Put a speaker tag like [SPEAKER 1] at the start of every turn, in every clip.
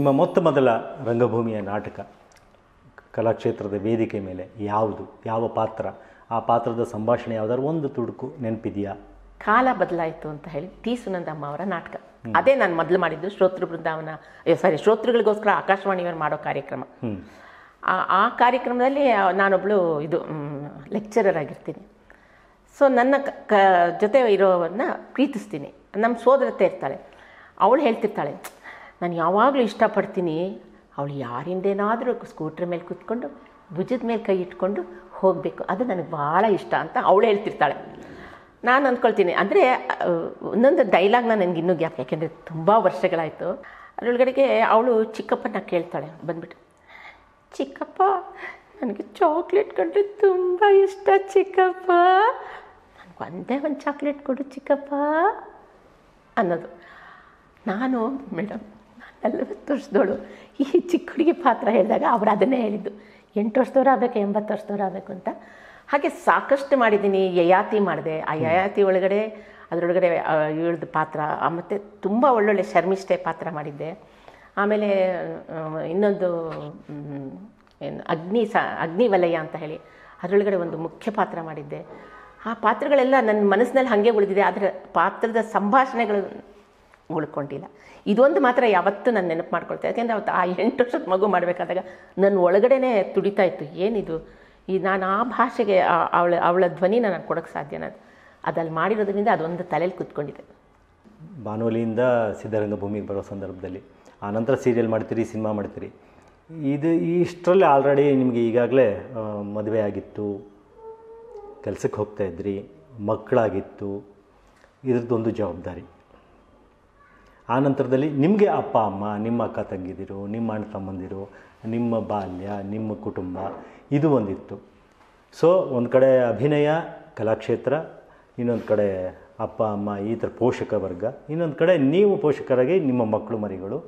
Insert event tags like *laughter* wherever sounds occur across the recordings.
[SPEAKER 1] ನಿಮ್ಮ ಮೊತ್ತ ಮೊದಲ ರಂಗಭೂಮಿಯ ನಾಟಕ ಕಲಾಕ್ಷೇತ್ರದ ವೇದಿಕೆ ಮೇಲೆ ಯಾವುದು ಯಾವ ಪಾತ್ರ ಆ ಪಾತ್ರದ ಸಂಭಾಷಣೆ ಯಾವ್ದಾದ್ರು ಒಂದು ತುಡುಕು ನೆನಪಿದೆಯಾ?
[SPEAKER 2] ಕಾಲ ಬದಲಾಯಿತು ಅಂತ ಹೇಳಿ ಟಿ. ಸುನಂದಮ್ಮ ಅವರ ನಾಟಕ. ಅದೇ ನಾನು ಮೊದಲು ಮಾಡಿದ್ದು ಶ್ರೋತೃ ಬೃಂದಾವನ ಸಾರಿ ಶ್ರೋತೃಗಳಿಗೋಸ್ಕರ ಆಕಾಶವಾಣಿಯವರು ಮಾಡೋ ಕಾರ್ಯಕ್ರಮ. ಆ ಆ ಕಾರ್ಯಕ್ರಮದಲ್ಲಿ ನಾನೊಬ್ಳು ಇದು ಲೆಕ್ಚರರ್ ಆಗಿರ್ತೀನಿ. ಸೊ ನನ್ನ ಕ- ಜೊತೆ ಇರೋವನ್ನ ಪ್ರೀತಿಸ್ತೀನಿ. ನಮ್ಮ ಸೋದರತೆ ಇರ್ತಾಳೆ. ಅವಳು ಹೇಳ್ತಿರ್ತಾಳೆ ನಾನು ಯಾವಾಗಲೂ ಇಷ್ಟಪಡ್ತೀನಿ. ಅವಳು ಯಾರಿಂದೇನಾದರೂ ಸ್ಕೂಟ್ರ್ ಮೇಲೆ ಕೂತ್ಕೊಂಡು, ಭುಜದ ಮೇಲೆ ಕೈ ಇಟ್ಕೊಂಡು ಹೋಗಬೇಕು. ಅದು ನನಗೆ ಭಾಳ ಇಷ್ಟ ಅಂತ ಅವಳು ಹೇಳ್ತಿರ್ತಾಳೆ. ನಾನು ಅಂದ್ಕೊಳ್ತೀನಿ. ಅಂದರೆ ಒಂದೊಂದು ಡೈಲಾಗ್ನ ನನಗೆ ಇನ್ನೂ ಗ್ಯಾಪ್, ಯಾಕೆಂದರೆ ತುಂಬ ವರ್ಷಗಳಾಯಿತು. ಅದರೊಳಗಡೆಗೆ ಅವಳು ಚಿಕ್ಕಪ್ಪನ ಕೇಳ್ತಾಳೆ, ಬಂದ್ಬಿಟ್ಟು, ಚಿಕ್ಕಪ್ಪ, ನನಗೆ ಚಾಕ್ಲೇಟ್ ಕಂಡ್ರೆ ತುಂಬ ಇಷ್ಟ ಚಿಕ್ಕಪ್ಪ. ನನಗೆ ಒಂದೇ ಒಂದು ಚಾಕ್ಲೇಟ್ ಕೊಡು ಚಿಕ್ಕಪ್ಪ. ಅನ್ನೋದು. ನಾನು ಮೇಡಮ್ ವರ್ಷದವಳು ಈ ಚಿಕ್ಕ ಹುಡುಗಿ ಪಾತ್ರ ಹೇಳಿದಾಗ ಅವ್ರು ಅದನ್ನೇ ಹೇಳಿದ್ದು. ಎಂಟು ವರ್ಷದವ್ರು ಆಗಬೇಕು ಎಂಬತ್ತು ವರ್ಷದವ್ರು ಆಗಬೇಕು ಅಂತ. ಹಾಗೆ ಸಾಕಷ್ಟು ಮಾಡಿದ್ದೀನಿ ಯಯಾತಿ ಮಾಡಿದೆ. ಆ ಯಯಾತಿ ಒಳಗಡೆ ಅದರೊಳಗಡೆ ಇಳಿದ ಪಾತ್ರ ಮತ್ತು ತುಂಬ ಒಳ್ಳೊಳ್ಳೆ ಶರ್ಮಿಷ್ಠೆ ಪಾತ್ರ ಮಾಡಿದ್ದೆ. ಆಮೇಲೆ ಇನ್ನೊಂದು ಏನು ಅಗ್ನಿ ಸ ಅಗ್ನಿವಲಯ ಅಂತ ಹೇಳಿ ಅದರೊಳಗಡೆ ಒಂದು ಮುಖ್ಯ ಪಾತ್ರ ಮಾಡಿದ್ದೆ. ಆ ಪಾತ್ರಗಳೆಲ್ಲ ನನ್ನ ಮನಸ್ಸಿನಲ್ಲಿ ಹಾಗೆ ಉಳಿದಿದೆ ಆದರೆ ಪಾತ್ರದ ಸಂಭಾಷಣೆಗಳು ಉಳ್ಕೊಂಡಿಲ್ಲ. ಇದೊಂದು ಮಾತ್ರ ಯಾವತ್ತೂ ನಾನು ನೆನಪು ಮಾಡ್ಕೊಳ್ತಾ ಯಾಕೆಂದರೆ ಅವತ್ತು ಆ ಎಂಟು ವರ್ಷದ ಮಗು ಮಾಡಬೇಕಾದಾಗ ನನ್ನ ಒಳಗಡೆನೇ ತುಡಿತಾ ಇತ್ತು. ಏನಿದು? ಈ ನಾನು ಆ ಭಾಷೆಗೆ ಆ- ಅವಳ ಅವಳ ಧ್ವನಿನ ನಾನು ಕೊಡೋಕ್ಕೆ ಸಾಧ್ಯನ ಅದಲ್ಲಿ ಮಾಡಿರೋದ್ರಿಂದ ಅದೊಂದು ತಲೆಯಲ್ಲಿ ಕೂತ್ಕೊಂಡಿದೆ.
[SPEAKER 1] ಸಿದ್ಧರಂಗ ಭೂಮಿಗೆ ಬರೋ ಸಂದರ್ಭದಲ್ಲಿ. ಆನಂತರ ಸೀರಿಯಲ್ ಮಾಡ್ತೀರಿ ಸಿನಿಮಾ ಮಾಡ್ತೀರಿ. ಇದು ಇಷ್ಟರಲ್ಲಿ ಆಲ್ರೆಡಿ ನಿಮಗೆ ಈಗಾಗಲೇ ಮದುವೆ ಆಗಿತ್ತು. ಕೆಲಸಕ್ಕೆ ಹೋಗ್ತಾಯಿದ್ರಿ ಮಕ್ಕಳಾಗಿತ್ತು ಇದ್ರದ್ದೊಂದು ಜವಾಬ್ದಾರಿ. ಆ ನಂತರದಲ್ಲಿ ನಿಮಗೆ ಅಪ್ಪ ಅಮ್ಮ ನಿಮ್ಮ ಅಕ್ಕ ತಂಗಿದಿರು ನಿಮ್ಮ ಅಣ್ಣ ತಮ್ಮಂದಿರು ನಿಮ್ಮ ಬಾಲ್ಯ ನಿಮ್ಮ ಕುಟುಂಬ ಇದು ಒಂದಿತ್ತು. ಸೊ ಒಂದು ಕಡೆ ಅಭಿನಯ ಕಲಾಕ್ಷೇತ್ರ ಇನ್ನೊಂದು ಕಡೆ ಅಪ್ಪ ಅಮ್ಮ ಈ ಥರ ಪೋಷಕ ವರ್ಗ ಇನ್ನೊಂದು ಕಡೆ ನೀವು ಪೋಷಕರಾಗಿ ನಿಮ್ಮ ಮಕ್ಕಳು ಮರಿಗಳು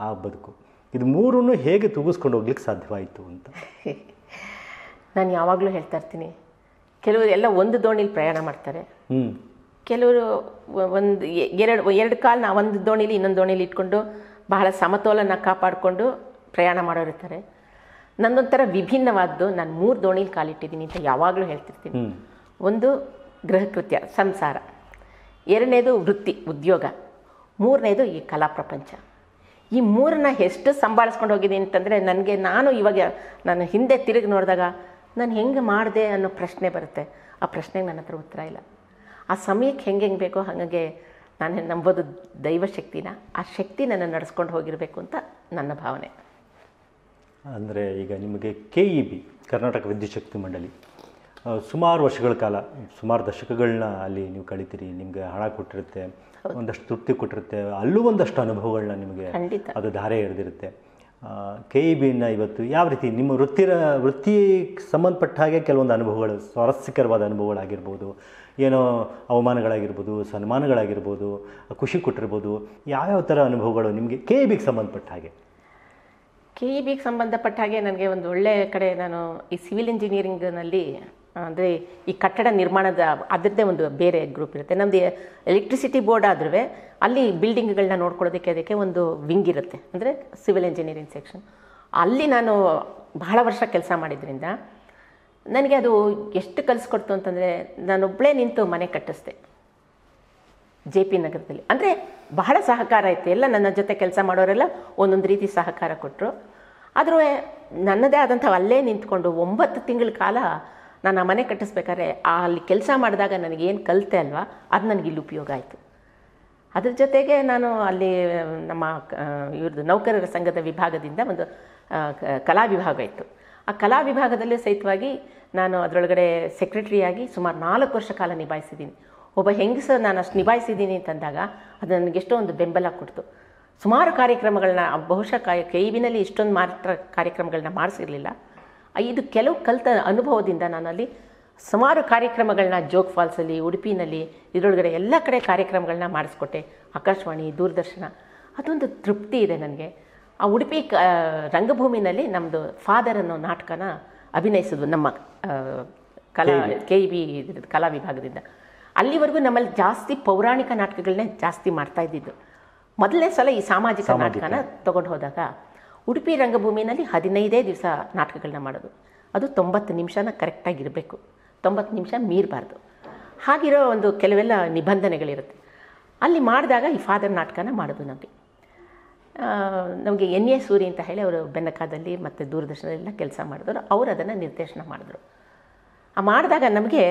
[SPEAKER 1] ಆ ಬದುಕು. ಇದು ಮೂರನ್ನು ಹೇಗೆ ತೂಗಿಸ್ಕೊಂಡು ಹೋಗ್ಲಿಕ್ಕೆ ಸಾಧ್ಯವಾಯಿತು ಅಂತ. *laughs*
[SPEAKER 2] ನಾನು ಯಾವಾಗಲೂ ಹೇಳ್ತಾ ಇರ್ತೀನಿ ಕೆಲವರು ಎಲ್ಲ ಒಂದು ದೋಣಿಲಿ ಪ್ರಯಾಣ ಮಾಡ್ತಾರೆ.
[SPEAKER 1] ಹ್ಞೂ
[SPEAKER 2] ಕೆಲವರು ಒಂದು ಎರಡು ಎರಡು ಕಾಲನ್ನ ಒಂದು ದೋಣಿಲಿ ಇನ್ನೊಂದು ದೋಣಿಲಿ ಇಟ್ಕೊಂಡು ಬಹಳ ಸಮತೋಲನ ಕಾಪಾಡಿಕೊಂಡು ಪ್ರಯಾಣ ಮಾಡೋರಿರ್ತಾರೆ ನನ್ನೊಂಥರ ವಿಭಿನ್ನವಾದ್ದು ನಾನು ಮೂರು ದೋಣಿಲಿ ಕಾಲಿಟ್ಟಿದ್ದೀನಿ ಅಂತ ಯಾವಾಗಲೂ ಹೇಳ್ತಿರ್ತೀನಿ. ಒಂದು ಗೃಹಕೃತ್ಯ ಸಂಸಾರ. ಎರಡನೇದು ವೃತ್ತಿ ಉದ್ಯೋಗ. ಮೂರನೇದು ಈ ಕಲಾ ಪ್ರಪಂಚ. ಈ ಮೂರನ್ನ ಎಷ್ಟು ಸಂಭಾಳಿಸ್ಕೊಂಡು ಹೋಗಿದ್ದೀನಿ ಅಂತಂದರೆ ನನಗೆ ನಾನು ಇವಾಗ ನಾನು ಹಿಂದೆ ತಿರುಗಿ ನೋಡಿದಾಗ ನಾನು ಹೆಂಗೆ ಮಾಡಿದೆ ಅನ್ನೋ ಪ್ರಶ್ನೆ ಬರುತ್ತೆ. ಆ ಪ್ರಶ್ನೆಗೆ ನನ್ನ ಹತ್ರ ಉತ್ತರ ಇಲ್ಲ. ಆ ಸಮಯಕ್ಕೆ ಹೆಂಗೆ ಹೆಂಗೆ ಬೇಕೋ ಹಾಗೆ ನಾನು ನಂಬೋದು ದೈವ ಶಕ್ತಿನ ಆ ಶಕ್ತಿ ನನ್ನ ನಡೆಸ್ಕೊಂಡು ಹೋಗಿರಬೇಕು ಅಂತ ನನ್ನ ಭಾವನೆ.
[SPEAKER 1] ಅಂದರೆ ಈಗ ನಿಮಗೆ ಕೆ ಇ ಬಿ ಕರ್ನಾಟಕ ವಿದ್ಯುತ್ ಶಕ್ತಿ ಮಂಡಳಿ ಸುಮಾರು ವರ್ಷಗಳ ಕಾಲ ಸುಮಾರು ದಶಕಗಳನ್ನ ಅಲ್ಲಿ ನೀವು ಕಳಿತೀರಿ ನಿಮಗೆ ಹಣ ಕೊಟ್ಟಿರುತ್ತೆ ಒಂದಷ್ಟು ತೃಪ್ತಿ ಕೊಟ್ಟಿರುತ್ತೆ ಅಲ್ಲೂ ಒಂದಷ್ಟು ಅನುಭವಗಳನ್ನ ನಿಮಗೆ
[SPEAKER 2] ಖಂಡಿತ.
[SPEAKER 1] ಅದು ಧಾರೆ ಎರೆದಿರುತ್ತೆ. ಕೆ ಇ ಬಿನ ಇವತ್ತು ಯಾವ ರೀತಿ ನಿಮ್ಮ ವೃತ್ತಿರ, ವೃತ್ತಿ ಸಂಬಂಧಪಟ್ಟ ಹಾಗೆ ಕೆಲವೊಂದು ಅನುಭವಗಳು, ಸ್ವಾರಸ್ಯಕರವಾದ ಅನುಭವಗಳಾಗಿರ್ಬೋದು, ಏನೋ ಅವಮಾನಗಳಾಗಿರ್ಬೋದು, ಸನ್ಮಾನಗಳಾಗಿರ್ಬೋದು, ಖುಷಿ ಕೊಟ್ಟಿರ್ಬೋದು, ಯಾವ್ಯಾವ ಥರ ಅನುಭವಗಳು ನಿಮಗೆ ಕೆ ಇ ಬಿಗೆ ಸಂಬಂಧಪಟ್ಟ ಹಾಗೆ?
[SPEAKER 2] ಕೆ ಇ ಬಿಗೆ ಸಂಬಂಧಪಟ್ಟ ಹಾಗೆ ನನಗೆ ಒಂದು ಒಳ್ಳೆಯ ಕಡೆ ನಾನು ಈ ಸಿವಿಲ್ ಇಂಜಿನಿಯರಿಂಗ್ನಲ್ಲಿ ಅಂದರೆ ಈ ಕಟ್ಟಡ ನಿರ್ಮಾಣದ ಅದರದ್ದೇ ಒಂದು ಬೇರೆ ಗ್ರೂಪ್ ಇರುತ್ತೆ. ನಮ್ಮದು ಎಲೆಕ್ಟ್ರಿಸಿಟಿ ಬೋರ್ಡ್ ಆದ್ರೂ ಅಲ್ಲಿ ಬಿಲ್ಡಿಂಗ್ಗಳನ್ನ ನೋಡ್ಕೊಳ್ಳೋದಕ್ಕೆ ಅದಕ್ಕೆ ಒಂದು ವಿಂಗ್ ಇರುತ್ತೆ. ಅಂದರೆ ಸಿವಿಲ್ ಇಂಜಿನಿಯರಿಂಗ್ ಸೆಕ್ಷನ್ ಅಲ್ಲಿ ನಾನು ಬಹಳ ವರ್ಷ ಕೆಲಸ ಮಾಡಿದ್ರಿಂದ ನನಗೆ ಅದು ಎಷ್ಟು ಕಲಿಸ್ಕೊಡ್ತು ಅಂತಂದರೆ ನಾನೊಬ್ಬಳೇ ನಿಂತು ಮನೆ ಕಟ್ಟಿಸ್ದೆ. ಜೆ ಪಿ ನಗರದಲ್ಲಿ. ಅಂದರೆ ಬಹಳ ಸಹಕಾರ ಇತ್ತು. ಎಲ್ಲ ನನ್ನ ಜೊತೆ ಕೆಲಸ ಮಾಡೋರೆಲ್ಲ ಒಂದೊಂದು ರೀತಿ ಸಹಕಾರ ಕೊಟ್ಟರು ಆದರೂ ನನ್ನದೇ ಆದಂಥ ಅಲ್ಲೇ ನಿಂತ್ಕೊಂಡು ಒಂಬತ್ತು ತಿಂಗಳ ಕಾಲ ನಾನು ಆ ಮನೆ ಕಟ್ಟಿಸ್ಬೇಕಾದ್ರೆ ಅಲ್ಲಿ ಕೆಲಸ ಮಾಡಿದಾಗ ನನಗೇನು ಕಲಿತೆ ಅಲ್ವಾ? ಅದು ನನಗೆ ಇಲ್ಲಿ ಉಪಯೋಗ ಆಯಿತು. ಅದ್ರ ಜೊತೆಗೆ ನಾನು ಅಲ್ಲಿ, ನಮ್ಮ ಇವ್ರದ್ದು ನೌಕರರ ಸಂಘದ ವಿಭಾಗದಿಂದ ಒಂದು ಕಲಾ ವಿಭಾಗ ಇತ್ತು. ಆ ಕಲಾ ವಿಭಾಗದಲ್ಲಿ ಸಹಿತವಾಗಿ ನಾನು ಅದರೊಳಗಡೆ ಸೆಕ್ರೆಟರಿಯಾಗಿ ಸುಮಾರು ನಾಲ್ಕು ವರ್ಷ ಕಾಲ ನಿಭಾಯಿಸಿದ್ದೀನಿ. ಒಬ್ಬ ಹೆಂಗಸು ನಾನು ಅಷ್ಟು ನಿಭಾಯಿಸಿದ್ದೀನಿ ಅಂತಂದಾಗ ಅದು ನನಗೆ ಎಷ್ಟೋ ಒಂದು ಬೆಂಬಲ ಕೊಡ್ತು. ಸುಮಾರು ಕಾರ್ಯಕ್ರಮಗಳನ್ನ, ಬಹುಶಃ ಕೈವಿನಲ್ಲಿ ಇಷ್ಟೊಂದು ಮಾತ್ರ ಕಾರ್ಯಕ್ರಮಗಳನ್ನ ಮಾಡಿಸಿರಲಿಲ್ಲ. ಇದು ಕೆಲವು ಕಲಿತ ಅನುಭವದಿಂದ ನಾನಲ್ಲಿ ಅಲ್ಲಿ ಸುಮಾರು ಕಾರ್ಯಕ್ರಮಗಳನ್ನ ಜೋಗ್ ಫಾಲ್ಸಲ್ಲಿ ಉಡುಪಿನಲ್ಲಿ ಇದರೊಳಗಡೆ ಎಲ್ಲ ಕಡೆ ಕಾರ್ಯಕ್ರಮಗಳನ್ನ ಮಾಡಿಸ್ಕೊಟ್ಟೆ. ಆಕಾಶವಾಣಿ ದೂರದರ್ಶನ. ಅದೊಂದು ತೃಪ್ತಿ ಇದೆ ನನಗೆ. ಆ ಉಡುಪಿ ಕ ರಂಗಭೂಮಿನಲ್ಲಿ ನಮ್ಮದು ಫಾದರ್ ಅನ್ನೋ ನಾಟಕನ ಅಭಿನಯಿಸಿದ್ವು ನಮ್ಮ ಕಲಾ ಕೆ ಇ ಬಿ ಕಲಾ ವಿಭಾಗದಿಂದ. ಅಲ್ಲಿವರೆಗೂ ನಮ್ಮಲ್ಲಿ ಜಾಸ್ತಿ ಪೌರಾಣಿಕ ನಾಟಕಗಳನ್ನೇ ಜಾಸ್ತಿ ಮಾಡ್ತಾ ಇದ್ದಿದ್ದು. ಮೊದಲನೇ ಸಲ ಈ ಸಾಮಾಜಿಕ. ನಾಟಕನ ತಗೊಂಡು ಹೋದಾಗ ಉಡುಪಿ ರಂಗಭೂಮಿನಲ್ಲಿ ಹದಿನೈದೇ ದಿವಸ ನಾಟಕಗಳನ್ನ ಮಾಡೋದು. ಅದು ತೊಂಬತ್ತು ನಿಮಿಷನ ಕರೆಕ್ಟಾಗಿರಬೇಕು. ತೊಂಬತ್ತು ನಿಮಿಷ ಮೀರಬಾರ್ದು. ಹಾಗಿರೋ ಒಂದು ಕೆಲವೆಲ್ಲ ನಿಬಂಧನೆಗಳಿರುತ್ತೆ. ಅಲ್ಲಿ ಮಾಡಿದಾಗ ಈ ಫಾದರ್ ನಾಟಕನ ಮಾಡೋದು ನಮಗೆ. ನಮಗೆ ಎನ್ ಎ ಸೂರಿ ಅಂತ ಹೇಳಿ ಅವರು ಬೆನ್ನಕಾದಲ್ಲಿ ಮತ್ತು ದೂರದರ್ಶನದಲ್ಲೆಲ್ಲ ಕೆಲಸ ಮಾಡಿದ್ರು. ಅವರು ಅದನ್ನು ನಿರ್ದೇಶನ ಮಾಡಿದ್ರು. ಆ ಮಾಡಿದಾಗ ನಮಗೆ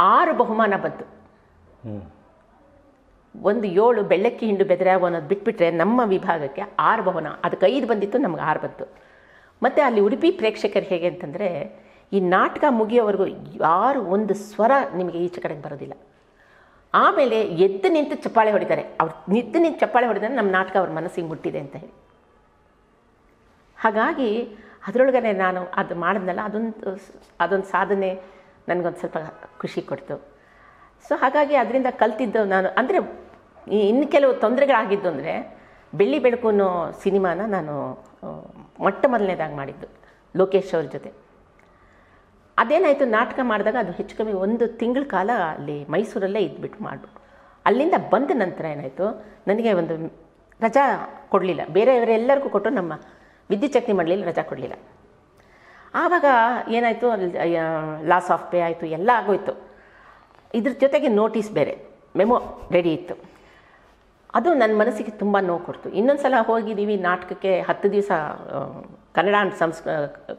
[SPEAKER 2] ಆರು ಬಹುಮಾನ ಬಂತು. ಒಂದು ಏಳು ಬೆಳ್ಳಕ್ಕಿ ಹಿಂಡು ಬೆದರಾಗ ಅನ್ನೋದು ಬಿಟ್ಬಿಟ್ರೆ ನಮ್ಮ ವಿಭಾಗಕ್ಕೆ ಆರು ಭವನ ಅದಕ್ಕೆ ಐದು ಬಂದಿತ್ತು, ನಮ್ಗೆ ಆರು ಬಂತು. ಮತ್ತು ಅಲ್ಲಿ ಉಡುಪಿ ಪ್ರೇಕ್ಷಕರು ಹೇಗೆ ಅಂತಂದರೆ, ಈ ನಾಟಕ ಮುಗಿಯೋವರೆಗೂ ಯಾರು ಒಂದು ಸ್ವರ ನಿಮಗೆ ಈಚೆ ಕಡೆಗೆ ಬರೋದಿಲ್ಲ. ಆಮೇಲೆ ಎದ್ದು ನಿಂತು ಚಪ್ಪಾಳೆ ಹೊಡಿತಾರೆ. ಅವ್ರು ನಿದ್ದು ನಿಂತು ಚಪ್ಪಾಳೆ ಹೊಡಿತಾರೆ ನಮ್ಮ ನಾಟಕ ಅವ್ರ ಮನಸ್ಸಿಗೆ ಮುಟ್ಟಿದೆ ಅಂತ ಹೇಳಿ. ಹಾಗಾಗಿ ಅದರೊಳಗಡೆ ನಾನು ಅದು ಮಾಡಿದ್ನಲ್ಲ, ಅದೊಂದು ಅದೊಂದು ಸಾಧನೆ ನನಗೊಂದು ಸ್ವಲ್ಪ ಖುಷಿ ಕೊಡ್ತು. ಸೊ ಹಾಗಾಗಿ ಅದರಿಂದ ಕಲ್ತಿದ್ದು ನಾನು, ಅಂದರೆ ಇನ್ನು ಕೆಲವು ತೊಂದರೆಗಳಾಗಿದ್ದು ಅಂದರೆ ಬೆಳ್ಳಿ ಬೆಳಕು ಅನ್ನೋ ಸಿನಿಮಾನ ನಾನು ಮೊಟ್ಟ ಮೊದಲನೇದಾಗಿ ಮಾಡಿದ್ದು, ಲೋಕೇಶ್ ಅವ್ರ ಜೊತೆ. ಅದೇನಾಯಿತು, ನಾಟಕ ಮಾಡಿದಾಗ ಅದು ಹೆಚ್ಚು ಕಮ್ಮಿ ಒಂದು ತಿಂಗಳ ಕಾಲ ಅಲ್ಲಿ ಮೈಸೂರಲ್ಲೇ ಇದ್ಬಿಟ್ಟು ಮಾಡಿಬಿಟ್ಟು ಅಲ್ಲಿಂದ ಬಂದ ನಂತರ ಏನಾಯಿತು, ನನಗೆ ಒಂದು ರಜಾ ಕೊಡಲಿಲ್ಲ. ಬೇರೆಯವರೆಲ್ಲರಿಗೂ ಕೊಟ್ಟು ನಮ್ಮ ವಿದ್ಯುತ್ ಚಕ್ನಿ ಮಾಡಲಿಲ್ಲ ರಜಾ ಕೊಡಲಿಲ್ಲ. ಆವಾಗ ಏನಾಯಿತು ಲಾಸ್ ಆಫ್ ಪೇ ಆಯಿತು, ಎಲ್ಲ ಆಗೋಯ್ತು. ಇದ್ರ ಜೊತೆಗೆ ನೋಟಿಸ್ ಬೇರೆ ಮೆಮೊ ರೆಡಿ ಇತ್ತು. ಅದು ನನ್ನ ಮನಸ್ಸಿಗೆ ತುಂಬ ನೋವು ಕೊಡ್ತು. ಇನ್ನೊಂದು ಸಲ ಹೋಗಿದ್ದೀವಿ ನಾಟಕಕ್ಕೆ ಹತ್ತು ದಿವಸ ಕನ್ನಡ ಸಂಸ್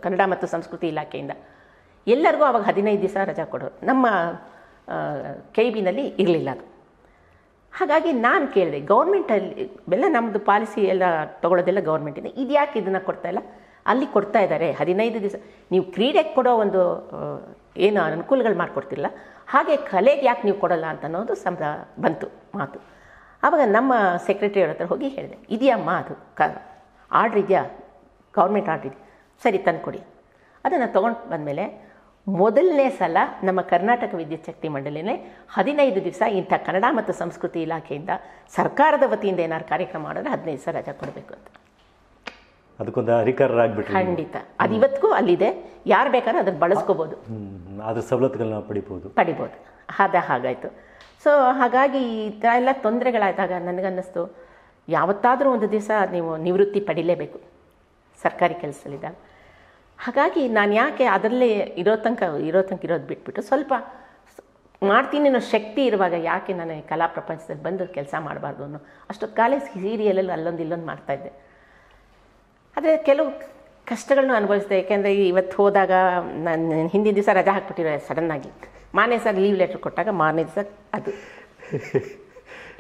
[SPEAKER 2] ಕನ್ನಡ ಮತ್ತು ಸಂಸ್ಕೃತಿ ಇಲಾಖೆಯಿಂದ. ಎಲ್ಲರಿಗೂ ಅವಾಗ ಹದಿನೈದು ದಿವಸ ರಜಾ ಕೊಡೋರು. ನಮ್ಮ ಕೆ ಬಿನಲ್ಲಿ ಇರಲಿಲ್ಲ ಅದು. ಹಾಗಾಗಿ ನಾನು ಕೇಳಿದೆ, ಗೌರ್ಮೆಂಟಲ್ಲಿ ಎಲ್ಲ ನಮ್ಮದು ಪಾಲಿಸಿ ಎಲ್ಲ ತೊಗೊಳೋದೆಲ್ಲ ಗೌರ್ಮೆಂಟಿಂದ. ಇದು ಯಾಕೆ ಇದನ್ನು ಕೊಡ್ತಾ ಇಲ್ಲ? ಅಲ್ಲಿ ಕೊಡ್ತಾ ಇದ್ದಾರೆ ಹದಿನೈದು ದಿವಸ. ನೀವು ಕ್ರೀಡೆಗೆ ಕೊಡೋ ಒಂದು ಏನು ಅನುಕೂಲಗಳು ಮಾಡಿಕೊಡ್ತಿಲ್ಲ. ಹಾಗೆ ಕಲೆಗೆ ಯಾಕೆ ನೀವು ಕೊಡಲ್ಲ ಅಂತ ಅನ್ನೋದು ಸಂಭ್ರ ಬಂತು ಮಾತು. ಆವಾಗ ನಮ್ಮ ಸೆಕ್ರೆಟರಿ ಅವ್ರ ಹತ್ರ ಹೋಗಿ ಹೇಳಿದೆ ಇದೆಯಮ್ಮ ಅದು ಕ ಆರ್ಡ್ರ್ ಇದೆಯಾ? ಗೌರ್ಮೆಂಟ್ ಆರ್ಡ್ರ್ ಇದೆ ಸರಿ ತಂದುಕೊಡಿ ಅದನ್ನು ತೊಗೊಂಡು ಬಂದಮೇಲೆ ಮೊದಲನೇ ಸಲ ನಮ್ಮ ಕರ್ನಾಟಕ ವಿದ್ಯುತ್ ಶಕ್ತಿ ಮಂಡಳಿನೇ ಹದಿನೈದು ದಿವಸ ಇಂಥ ಕನ್ನಡ ಮತ್ತು ಸಂಸ್ಕೃತಿ ಇಲಾಖೆಯಿಂದ ಸರ್ಕಾರದ ವತಿಯಿಂದ ಏನಾದ್ರು ಕಾರ್ಯಕ್ರಮ ಮಾಡಿದ್ರೆ ಹದಿನೈದು ದಿವಸ ರಜಾ ಕೊಡಬೇಕು ಅಂತ.
[SPEAKER 1] ಅದಕ್ಕೊಂದು ಅಧಿಕಾರರಾಗ್ಬಿಟ್ರಿ
[SPEAKER 2] ಖಂಡಿತ. ಅದು ಇವತ್ತಿಗೂ ಅಲ್ಲಿದೆ. ಯಾರು ಬೇಕಾದ್ರೂ ಅದನ್ನು ಬಳಸ್ಕೋಬೋದು.
[SPEAKER 1] ಅದ್ರ ಸವಲತ್ತುಗಳನ್ನ ಪಡಿಬೋದು.
[SPEAKER 2] ಪಡಿಬೋದು. ಅದ ಹಾಗಾಯಿತು. ಸೊ ಹಾಗಾಗಿ ಈ ಥರ ಎಲ್ಲ ತೊಂದರೆಗಳಾದಾಗ ನನಗನ್ನಿಸ್ತು ಯಾವತ್ತಾದರೂ ಒಂದು ದಿವಸ ನೀವು ನಿವೃತ್ತಿ ಪಡಿಲೇಬೇಕು. ಸರ್ಕಾರಿ ಕೆಲಸದಲ್ಲಿದ್ದಾಗ. ಹಾಗಾಗಿ ನಾನು ಯಾಕೆ ಅದರಲ್ಲೇ ಇರೋ ತನಕ ಇರೋ ತನಕ ಇರೋದು ಬಿಟ್ಬಿಟ್ಟು ಸ್ವಲ್ಪ ಮಾಡ್ತೀನಿ ಅನ್ನೋ ಶಕ್ತಿ ಇರುವಾಗ ಯಾಕೆ ನಾನು ಕಲಾ ಪ್ರಪಂಚದಲ್ಲಿ ಬಂದು ಕೆಲಸ ಮಾಡಬಾರ್ದು ಅನ್ನೋ ಅಷ್ಟೊತ್ತು ಕಾಲೇಜ್ ಸೀರಿಯಲಲ್ಲಿ ಅಲ್ಲೊಂದು ಇಲ್ಲೊಂದು ಮಾಡ್ತಾಯಿದ್ದೆ ಆದರೆ ಕೆಲವು ಕಷ್ಟಗಳನ್ನು ಅನುಭವಿಸಿದೆ. ಏಕೆಂದರೆ ಇವತ್ತು ಹೋದಾಗ ನಾನು ಹಿಂದಿನ ದಿವಸ ರಜಾ ಹಾಕ್ಬಿಟ್ಟಿರೋ ಸಡನ್ನಾಗಿ ಮಾರನೇ ದಿವಸ ಲೀವ್ ಲೆಟ್ರ್ ಕೊಟ್ಟಾಗ ಮಾರನೇ ದಿವಸ ಅದು. *laughs*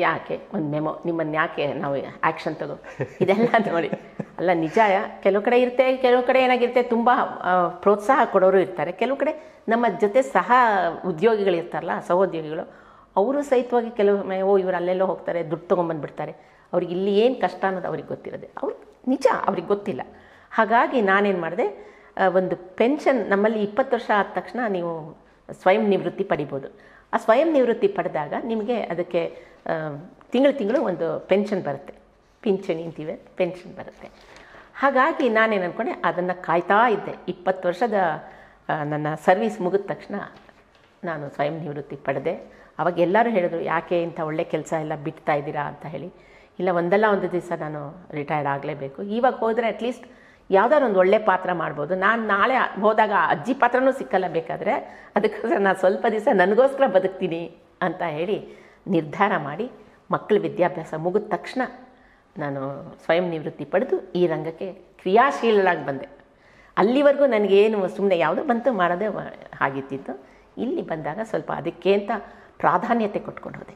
[SPEAKER 2] ಯಾಕೆ? ಒಂದು ಮೆಮೊ ನಿಮ್ಮನ್ನು ಯಾಕೆ ನಾವು ಆ್ಯಕ್ಷನ್ ತಗೋ? ಇದೆಲ್ಲ ನೋಡಿ. ಅಲ್ಲ ನಿಜ ಕೆಲವು ಕಡೆ ಇರುತ್ತೆ ಕೆಲವು ಕಡೆ ಏನಾಗಿರುತ್ತೆ ತುಂಬ ಪ್ರೋತ್ಸಾಹ ಕೊಡೋರು ಇರ್ತಾರೆ. ಕೆಲವು ಕಡೆ ನಮ್ಮ ಜೊತೆ ಸಹ ಉದ್ಯೋಗಿಗಳು ಇರ್ತಾರಲ್ಲ ಸಹೋದ್ಯೋಗಿಗಳು ಅವರು ಸಹಿತವಾಗಿ ಕೆಲವೊಮ್ಮೆ ಓ ಇವರು ಅಲ್ಲೆಲ್ಲೋ ಹೋಗ್ತಾರೆ ದುಡ್ಡು ತೊಗೊಂಬಂದ್ಬಿಡ್ತಾರೆ. ಅವ್ರಿಗೆ ಇಲ್ಲಿ ಏನು ಕಷ್ಟ ಅನ್ನೋದು ಅವ್ರಿಗೆ ಗೊತ್ತಿರೋದೆ. ಅವ್ರು ನಿಜ, ಅವ್ರಿಗೆ ಗೊತ್ತಿಲ್ಲ. ಹಾಗಾಗಿ ನಾನೇನು ಮಾಡಿದೆ ಒಂದು ಪೆನ್ಷನ್ ನಮ್ಮಲ್ಲಿ ಇಪ್ಪತ್ತು ವರ್ಷ ಆದ ತಕ್ಷಣ ನೀವು ಸ್ವಯಂ ನಿವೃತ್ತಿ ಪಡಿಬೋದು. ಆ ಸ್ವಯಂ ನಿವೃತ್ತಿ ಪಡೆದಾಗ ನಿಮಗೆ ಅದಕ್ಕೆ ತಿಂಗಳು ತಿಂಗಳು ಒಂದು ಪೆನ್ಷನ್ ಬರುತ್ತೆ. ಪಿಂಚಣಿ ಅಂತೀವಿ, ಪೆನ್ಷನ್ ಬರುತ್ತೆ. ಹಾಗಾಗಿ ನಾನೇನು ಅಂದ್ಕೊಂಡೆ ಅದನ್ನು ಕಾಯ್ತಾ ಇದ್ದೆ. ಇಪ್ಪತ್ತು ವರ್ಷದ ನನ್ನ ಸರ್ವಿಸ್ ಮುಗಿದ ತಕ್ಷಣ ನಾನು ಸ್ವಯಂ ನಿವೃತ್ತಿ ಪಡೆದೆ. ಅವಾಗ ಎಲ್ಲರೂ ಹೇಳಿದ್ರು, ಯಾಕೆ ಇಂಥ ಒಳ್ಳೆ ಕೆಲಸ ಎಲ್ಲ ಬಿಡ್ತಾ ಇದ್ದೀರಾ? ಅಂತ ಹೇಳಿ. ಇಲ್ಲ, ಒಂದಲ್ಲ ಒಂದು ದಿವಸ ನಾನು ರಿಟೈರ್ಡ್ ಆಗಲೇಬೇಕು. ಇವಾಗ ಹೋದರೆ ಅಟ್ಲೀಸ್ಟ್ ಯಾವ್ದಾದ್ರು ಒಂದು ಒಳ್ಳೆ ಪಾತ್ರ ಮಾಡ್ಬೋದು. ನಾನು ನಾಳೆ ಹೋದಾಗ ಅಜ್ಜಿ ಪಾತ್ರನೂ ಸಿಕ್ಕಲ್ಲ ಬೇಕಾದರೆ, ಅದಕ್ಕೋಸ್ಕರ ನಾನು ಸ್ವಲ್ಪ ದಿವಸ ನನಗೋಸ್ಕರ ಬದುಕ್ತೀನಿ ಅಂತ ಹೇಳಿ ನಿರ್ಧಾರ ಮಾಡಿ ಮಕ್ಕಳ ವಿದ್ಯಾಭ್ಯಾಸ ಮುಗಿದ ತಕ್ಷಣ ನಾನು ಸ್ವಯಂ ನಿವೃತ್ತಿ ಪಡೆದು ಈ ರಂಗಕ್ಕೆ ಕ್ರಿಯಾಶೀಲರಾಗಿ ಬಂದೆ. ಅಲ್ಲಿವರೆಗೂ ನನಗೇನು ಸುಮ್ಮನೆ ಯಾವುದೋ ಬಂತು, ಮಾಡೋದೇ ಆಗಿತ್ತಿತ್ತು. ಇಲ್ಲಿ ಬಂದಾಗ ಸ್ವಲ್ಪ ಅದಕ್ಕೆ ಅಂತ ಪ್ರಾಧಾನ್ಯತೆ ಕೊಟ್ಕೊಂಡು ಹೋದೆ.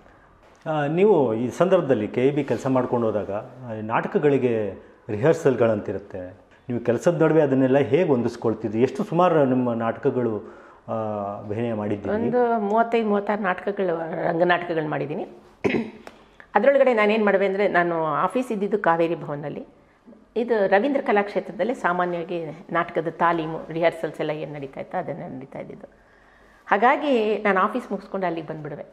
[SPEAKER 1] ನೀವು ಈ ಸಂದರ್ಭದಲ್ಲಿ ಕೆ ಬಿ ಕೆಲಸ ಮಾಡ್ಕೊಂಡು ಹೋದಾಗ ನಾಟಕಗಳಿಗೆ ರಿಹರ್ಸಲ್ಗಳಂತಿರುತ್ತೆ ನೀವು ಕೆಲಸದ ನಡುವೆ ಅದನ್ನೆಲ್ಲ ಹೇಗೆ ಹೊಂದಿಸ್ಕೊಳ್ತಿದ್ರಿ? ಎಷ್ಟು ಸುಮಾರು ನಿಮ್ಮ ನಾಟಕಗಳು ಅಭಿನಯ ಮಾಡಿದ್ದೀನಿ
[SPEAKER 2] ಒಂದು ಮೂವತ್ತೈದು, ಮೂವತ್ತಾರು ನಾಟಕಗಳು, ರಂಗನಾಟಕಗಳು ಮಾಡಿದ್ದೀನಿ. ಅದರೊಳಗಡೆ ನಾನೇನು ಮಾಡುವೆ ಅಂದರೆ, ನಾನು ಆಫೀಸ್ ಇದ್ದಿದ್ದು ಕಾವೇರಿ ಭವನದಲ್ಲಿ ಇದು ರವೀಂದ್ರ ಕಲಾಕ್ಷೇತ್ರದಲ್ಲಿ ಸಾಮಾನ್ಯವಾಗಿ ನಾಟಕದ ತಾಲೀಮು ರಿಹರ್ಸಲ್ಸ್ ಎಲ್ಲ ಏನು ನಡೀತಾ ಇತ್ತು ಅದನ್ನು ನಡೀತಾ ಇದ್ದಿದ್ದು. ಹಾಗಾಗಿ ನಾನು ಆಫೀಸ್ ಮುಗಿಸ್ಕೊಂಡು ಅಲ್ಲಿಗೆ ಬಂದುಬಿಡುವೆ.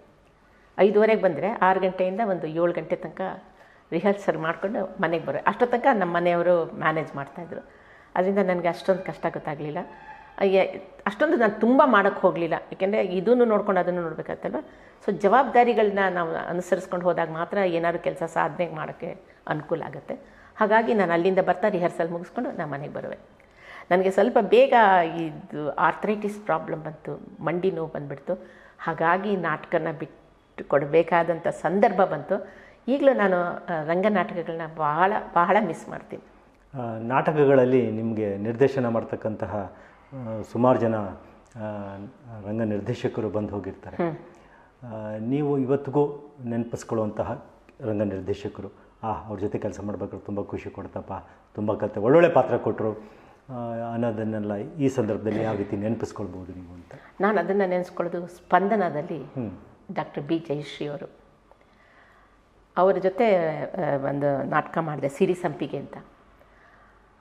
[SPEAKER 2] ಐದುವರೆಗೆ ಬಂದರೆ ಆರು ಗಂಟೆಯಿಂದ ಒಂದು ಏಳು ಗಂಟೆ ತನಕ ರಿಹರ್ಸಲ್ ಮಾಡಿಕೊಂಡು ಮನೆಗೆ ಬರೋ ಅಷ್ಟೋ ತನಕ ನಮ್ಮ ಮನೆಯವರು ಮ್ಯಾನೇಜ್ ಮಾಡ್ತಾಯಿದ್ರು ಅದರಿಂದ ನನಗೆ ಅಷ್ಟೊಂದು ಕಷ್ಟ ಗೊತ್ತಾಗಲಿಲ್ಲ. ಅಷ್ಟೊಂದು ನಾನು ತುಂಬ ಮಾಡೋಕ್ಕೆ ಹೋಗಲಿಲ್ಲ. ಯಾಕೆಂದರೆ ಇದನ್ನು ನೋಡ್ಕೊಂಡು ಅದನ್ನು ನೋಡಬೇಕಾಗ್ತಲ್ವ ಸೊ ಜವಾಬ್ದಾರಿಗಳನ್ನ ನಾವು ಅನುಸರಿಸ್ಕೊಂಡು ಹೋದಾಗ ಮಾತ್ರ ಏನಾದರೂ ಕೆಲಸ ಸಾಧನೆ ಮಾಡೋಕ್ಕೆ ಅನುಕೂಲ ಆಗುತ್ತೆ. ಹಾಗಾಗಿ ನಾನು ಅಲ್ಲಿಂದ ಬರ್ತಾ ರಿಹರ್ಸಲ್ ಮುಗಿಸ್ಕೊಂಡು ನಾನು ಮನೆಗೆ ಬರುವೆ. ನನಗೆ ಸ್ವಲ್ಪ ಬೇಗ ಇದು ಆರ್ಥರೈಟಿಸ್ ಪ್ರಾಬ್ಲಮ್ ಬಂತು, ಮಂಡಿ ನೋವು ಬಂದುಬಿಡ್ತು. ಹಾಗಾಗಿ ನಾಟಕನ ಬಿಟ್ಟು ಕೊಡಬೇಕಾದಂಥ ಸಂದರ್ಭ ಬಂತು. ಈಗಲೂ ನಾನು ರಂಗನಾಟಕಗಳನ್ನ ಬಹಳ ಬಹಳ ಮಿಸ್ ಮಾಡ್ತೀನಿ.
[SPEAKER 1] ನಾಟಕಗಳಲ್ಲಿ ನಿಮಗೆ ನಿರ್ದೇಶನ ಮಾಡ್ತಕ್ಕಂತಹ ಸುಮಾರು ಜನ ರಂಗ ನಿರ್ದೇಶಕರು ಬಂದು ಹೋಗಿರ್ತಾರೆ. ನೀವು ಇವತ್ತಿಗೂ ನೆನಪಿಸ್ಕೊಳ್ಳುವಂತಹ ರಂಗ ನಿರ್ದೇಶಕರು ಆ ಅವ್ರ ಜೊತೆ ಕೆಲಸ ಮಾಡಬೇಕಾದ್ರೆ ತುಂಬ ಖುಷಿ ಕೊಡ್ತಪ್ಪ. ತುಂಬ ಕತೆ ಒಳ್ಳೊಳ್ಳೆ ಪಾತ್ರ ಕೊಟ್ಟರು ಅನ್ನೋದನ್ನೆಲ್ಲ ಈ ಸಂದರ್ಭದಲ್ಲಿ ಯಾವ ರೀತಿ ನೆನಪಿಸ್ಕೊಳ್ಬೋದು ನೀವು ಅಂತ?
[SPEAKER 2] ನಾನು ಅದನ್ನು ನೆನೆಸ್ಕೊಳ್ಳೋದು ಸ್ಪಂದನದಲ್ಲಿ
[SPEAKER 1] ಹ್ಞೂ
[SPEAKER 2] ಡಾಕ್ಟರ್ ಬಿ ಜಯಶ್ರೀ ಅವರು. ಅವರ ಜೊತೆ ಒಂದು ನಾಟಕ ಮಾಡಿದೆ, ಸಿರಿ ಸಂಪಿಗೆ ಅಂತ.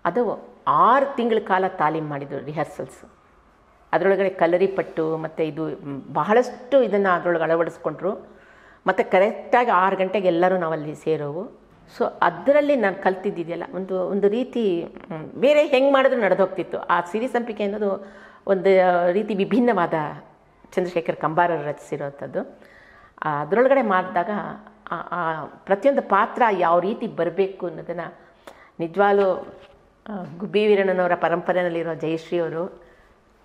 [SPEAKER 2] ಅದು ಆರು ತಿಂಗಳ ಕಾಲ ತಾಲೀಮ್ ಮಾಡಿದ್ರು ರಿಹರ್ಸಲ್ಸ್. ಅದರೊಳಗಡೆ ಕಲರಿ ಪಟ್ಟು ಮತ್ತು ಇದು ಬಹಳಷ್ಟು ಇದನ್ನು ಅದರೊಳಗೆ ಅಳವಡಿಸ್ಕೊಂಡ್ರು. ಮತ್ತು ಕರೆಕ್ಟಾಗಿ ಆರು ಗಂಟೆಗೆ ಎಲ್ಲರೂ ನಾವಲ್ಲಿ ಸೇರೋವು. ಸೊ, ಅದರಲ್ಲಿ ನಾನು ಕಲ್ತಿದ್ದಿದೆಯಲ್ಲ, ಒಂದು ಒಂದು ರೀತಿ ಬೇರೆ ಹೆಂಗೆ ಮಾಡಿದ್ರು ನಡೆದೋಗ್ತಿತ್ತು. ಆ ಸಿರಿ ಸಂಪಿಗೆ ಅನ್ನೋದು ಒಂದು ರೀತಿ ವಿಭಿನ್ನವಾದ ಚಂದ್ರಶೇಖರ್ ಕಂಬಾರರು ರಚಿಸಿರೋವಂಥದ್ದು. ಅದರೊಳಗಡೆ ಮಾಡಿದಾಗ ಪ್ರತಿಯೊಂದು ಪಾತ್ರ ಯಾವ ರೀತಿ ಬರಬೇಕು ಅನ್ನೋದನ್ನು ನಿಜವಾಗ್ಲೂ ಗುಬ್ಬಿ ವೀರಣ್ಣನವರ ಪರಂಪರೆಯಲ್ಲಿರೋ ಜಯಶ್ರೀ ಅವರು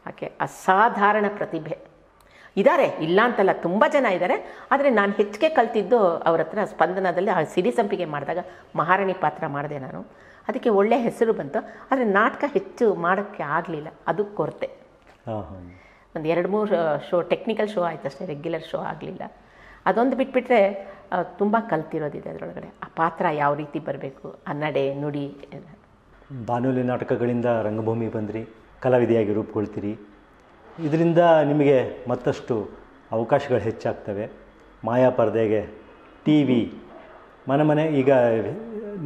[SPEAKER 2] ಆಕೆ ಅಸಾಧಾರಣ ಪ್ರತಿಭೆ. ಇದ್ದಾರೆ ಇಲ್ಲ ಅಂತಲ್ಲ, ತುಂಬ ಜನ ಇದ್ದಾರೆ ಆದರೆ ನಾನು ಹೆಚ್ಚಿಗೆ ಕಲ್ತಿದ್ದು ಅವ್ರ ಹತ್ರ ಸ್ಪಂದನದಲ್ಲಿ ಆ ಸಿರಿ ಸಂಪಿಗೆ ಮಾಡಿದಾಗ ಮಹಾರಾಣಿ ಪಾತ್ರ ಮಾಡಿದೆ ನಾನು. ಅದಕ್ಕೆ ಒಳ್ಳೆಯ ಹೆಸರು ಬಂತು. ಆದರೆ ನಾಟಕ ಹೆಚ್ಚು ಮಾಡೋಕ್ಕೆ ಆಗಲಿಲ್ಲ. ಅದು ಕೊರತೆ. ಒಂದು ಎರಡು ಮೂರು ಶೋ ಟೆಕ್ನಿಕಲ್ ಶೋ ಆಯ್ತು ಅಷ್ಟೇ ರೆಗ್ಯುಲರ್ ಶೋ ಆಗಲಿಲ್ಲ. ಅದೊಂದು ಬಿಟ್ಬಿಟ್ರೆ ತುಂಬ ಕಲ್ತಿರೋದಿದೆ ಅದರೊಳಗಡೆ. ಆ ಪಾತ್ರ ಯಾವ ರೀತಿ ಬರಬೇಕು, ಆ ನಡೆ, ನುಡಿ
[SPEAKER 1] ಬಾನುಲಿ ನಾಟಕಗಳಿಂದ ರಂಗಭೂಮಿ ಬಂದ್ರಿ, ಕಲಾವಿದೆಯಾಗಿ ರೂಪುಗೊಳ್ತೀರಿ. ಇದರಿಂದ ನಿಮಗೆ ಮತ್ತಷ್ಟು ಅವಕಾಶಗಳು ಹೆಚ್ಚಾಗ್ತವೆ. ಮಾಯಾ ಪರದೆಗೆ ಟಿ ವಿ ಮನೆ ಮನೆ, ಈಗ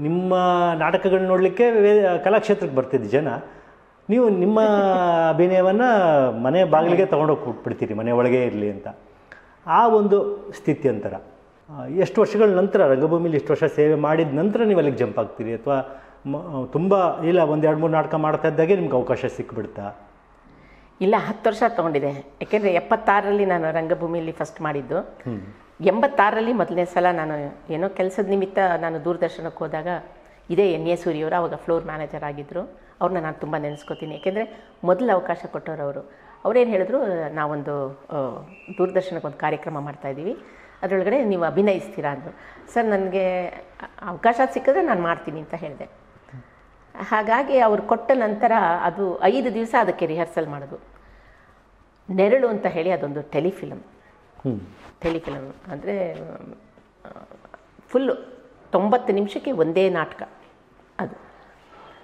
[SPEAKER 1] ನಿಮ್ಮ ನಾಟಕಗಳನ್ನ ನೋಡಲಿಕ್ಕೆ ಕಲಾಕ್ಷೇತ್ರಕ್ಕೆ ಬರ್ತಿದ್ದ ಜನ ನೀವು ನಿಮ್ಮ ಅಭಿನಯವನ್ನು ಮನೆ ಬಾಗಿಲಿಗೆ ತೊಗೊಂಡೋಗಿ ಕೊಟ್ಬಿಡ್ತೀರಿ ಮನೆ ಒಳಗೆ ಇರಲಿ ಅಂತ. ಆ ಒಂದು ಸ್ಥಿತ್ಯಂತರ. ಎಷ್ಟು ವರ್ಷಗಳ ನಂತರ ರಂಗಭೂಮಿಲಿ ಇಷ್ಟು ವರ್ಷ ಸೇವೆ ಮಾಡಿದ ನಂತರ ನೀವು ಅಲ್ಲಿಗೆ ಜಂಪ್ ಆಗ್ತೀರಿ? ಅಥವಾ ತುಂಬ ಇಲ್ಲ ಒಂದು ಎರಡು ಮೂರು ನಾಟಕ ಮಾಡ್ತಾ ಇದ್ದಾಗೆ ನಿಮ್ಗೆ ಅವಕಾಶ ಸಿಕ್ಬಿಡ್ತಾ?
[SPEAKER 2] ಇಲ್ಲ ಹತ್ತು ವರ್ಷ ತೊಗೊಂಡಿದೆ. ಯಾಕೆಂದರೆ ಎಪ್ಪತ್ತಾರರಲ್ಲಿ ನಾನು ರಂಗಭೂಮಿಯಲ್ಲಿ ಫಸ್ಟ್ ಮಾಡಿದ್ದು. ಎಂಬತ್ತಾರರಲ್ಲಿ ಮೊದಲನೇ ಸಲ ನಾನು ಏನೋ ಕೆಲಸದ ನಿಮಿತ್ತ ನಾನು ದೂರದರ್ಶನಕ್ಕೆ ಹೋದಾಗ ಇದೇ ಎನ್ ಎ ಸೂರಿಯವರು ಅವಾಗ ಫ್ಲೋರ್ ಮ್ಯಾನೇಜರ್ ಆಗಿದ್ದರು ಅವ್ರನ್ನ ನಾನು ತುಂಬ ನೆನೆಸ್ಕೋತೀನಿ. ಯಾಕೆಂದರೆ ಮೊದಲು ಅವಕಾಶ ಕೊಟ್ಟವರು ಅವರು. ಅವರೇನು ಹೇಳಿದ್ರು ನಾವೊಂದು ದೂರದರ್ಶನಕ್ಕೆ ಒಂದು ಕಾರ್ಯಕ್ರಮ ಮಾಡ್ತಾಯಿದ್ದೀವಿ ಅದರೊಳಗಡೆ ನೀವು ಅಭಿನಯಿಸ್ತೀರಾ ಅಂದರು. ಸರ್ ನನಗೆ ಅವಕಾಶ ಸಿಕ್ಕಿದ್ರೆ ನಾನು ಮಾಡ್ತೀನಿ ಅಂತ ಹೇಳಿದೆ. ಹಾಗಾಗಿ ಅವ್ರು ಕೊಟ್ಟ ನಂತರ ಅದು ಐದು ದಿವಸ ಅದಕ್ಕೆ ರಿಹರ್ಸಲ್ ಮಾಡೋದು. ನೆರಳು ಅಂತ ಹೇಳಿ ಅದೊಂದು ಟೆಲಿಫಿಲಮ್ ಟೆಲಿಫಿಲಮ್ ಅಂದರೆ ಫುಲ್ಲು ತೊಂಬತ್ತು ನಿಮಿಷಕ್ಕೆ ಒಂದೇ ನಾಟಕ.